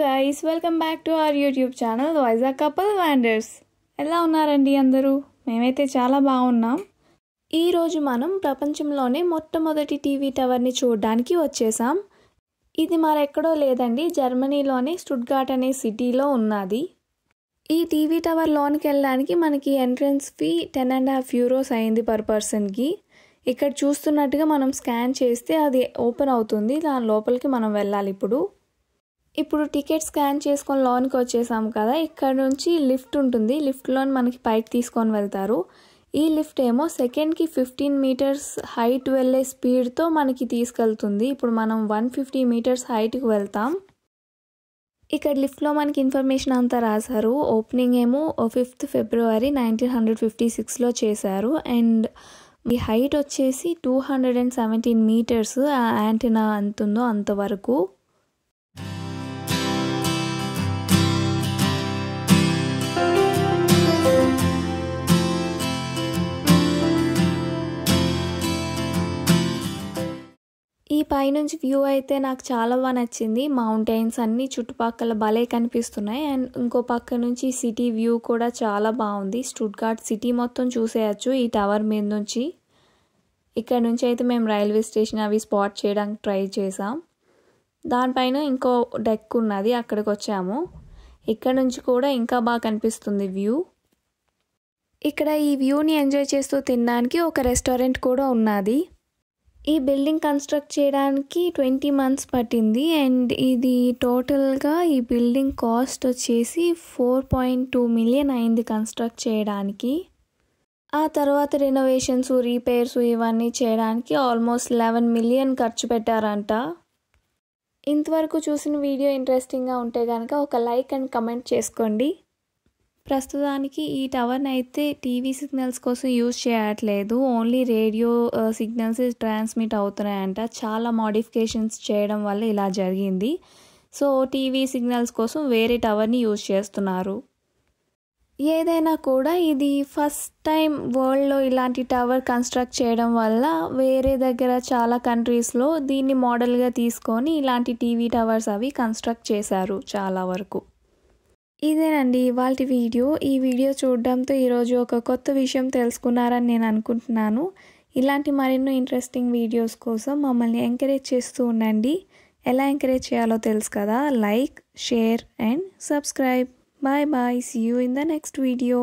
Guys welcome back to our YouTube channel Vizag couple wanders ఎలా ఉన్నారండి అందరూ? మేమైతే చాలా బాగున్నాం. ఈరోజు మనం ప్రపంచంలోనే మొట్టమొదటి టీవీ టవర్ని చూడడానికి వచ్చేసాం. ఇది మరెక్కడో లేదండి జర్మనీలోని స్టుడ్గాట్ అనే సిటీలో ఉన్నది. ఈ టీవీ టవర్ లోనికి వెళ్ళడానికి మనకి entrance fee ten and half euros అయింది పర్ పర్సన్కి. ఇక్కడ చూస్తున్నట్టుగా మనం స్కాన్ చేస్తే అది ఓపెన్ అవుతుంది దాని లోపలికి మనం వెళ్ళాలి ఇప్పుడు. ఇప్పుడు టికెట్ స్కాన్ చేసుకొని లోన్కి వచ్చేసాము కదా ఇక్కడ నుంచి లిఫ్ట్ ఉంటుంది. లిఫ్ట్లో మనకి పైకి తీసుకొని వెళ్తారు. ఈ లిఫ్ట్ ఏమో సెకండ్కి ఫిఫ్టీన్ మీటర్స్ హైట్ వెళ్ళే స్పీడ్తో మనకి తీసుకెళ్తుంది. ఇప్పుడు మనం వన్ ఫిఫ్టీ మీటర్స్ హైట్కి వెళ్తాం. ఇక్కడ లిఫ్ట్లో మనకి ఇన్ఫర్మేషన్ అంతా రాశారు. ఓపెనింగ్ ఏమో fifth February nineteen hundred fifty సిక్స్లో చేశారు. అండ్ ఈ హైట్ వచ్చేసి two hundred and seventeen metres ఆ యాంటీనా ఎంత ఉందో అంతవరకు. ఈ పైనుంచి వ్యూ అయితే నాకు చాలా బాగా నచ్చింది. మౌంటైన్స్ అన్నీ చుట్టుపక్కల భలే కనిపిస్తున్నాయి. అండ్ ఇంకో పక్క నుంచి సిటీ వ్యూ కూడా చాలా బాగుంది. స్టుడ్గార్ట్ సిటీ మొత్తం చూసేయచ్చు ఈ టవర్ మీద నుంచి. ఇక్కడ నుంచి అయితే మేము రైల్వే స్టేషన్ అవి స్పాట్ చేయడానికి ట్రై చేసాం. దానిపైన ఇంకో డెక్ ఉన్నది అక్కడికి వచ్చాము. ఇక్కడ నుంచి కూడా ఇంకా బాగా కనిపిస్తుంది వ్యూ. ఇక్కడ ఈ వ్యూని ఎంజాయ్ చేస్తూ తినడానికి ఒక రెస్టారెంట్ కూడా ఉన్నది. ఈ బిల్డింగ్ కన్స్ట్రక్ట్ చేయడానికి ట్వంటీ మంత్స్ పట్టింది అండ్ ఇది టోటల్గా ఈ బిల్డింగ్ కాస్ట్ వచ్చేసి ఫోర్ పాయింట్ టూ మిలియన్ అయింది కన్స్ట్రక్ట్ చేయడానికి. ఆ తర్వాత రినోవేషన్స్ రీపేర్స్ ఇవన్నీ చేయడానికి ఆల్మోస్ట్ లెవెన్ మిలియన్ ఖర్చు పెట్టారంట. ఇంతవరకు చూసిన వీడియో ఇంట్రెస్టింగ్గా ఉంటే కనుక ఒక లైక్ అండ్ కమెంట్ చేసుకోండి. ప్రస్తుతానికి ఈ టవర్ని అయితే టీవీ సిగ్నల్స్ కోసం యూజ్ చేయట్లేదు. ఓన్లీ రేడియో సిగ్నల్స్ ట్రాన్స్మిట్ అవుతున్నాయంట. చాలా మాడిఫికేషన్స్ చేయడం వల్ల ఇలా జరిగింది. సో టీవీ సిగ్నల్స్ కోసం వేరే టవర్ని యూజ్ చేస్తున్నారు. ఏదైనా కూడా ఇది ఫస్ట్ టైం వరల్డ్లో ఇలాంటి టవర్ కన్స్ట్రక్ట్ చేయడం వల్ల వేరే దగ్గర చాలా కంట్రీస్లో దీన్ని మోడల్గా తీసుకొని ఇలాంటి టీవీ టవర్స్ అవి కన్స్ట్రక్ట్ చేశారు చాలా వరకు. ఇదేనండి ఇవాళ వీడియో. ఈ వీడియో చూడడంతో ఈరోజు ఒక కొత్త విషయం తెలుసుకున్నారని నేను అనుకుంటున్నాను. ఇలాంటి మరెన్నో ఇంట్రెస్టింగ్ వీడియోస్ కోసం మమ్మల్ని ఎంకరేజ్ చేస్తూ ఉండండి. ఎలా ఎంకరేజ్ చేయాలో తెలుసు కదా. Like share and subscribe bye bye see you in the next video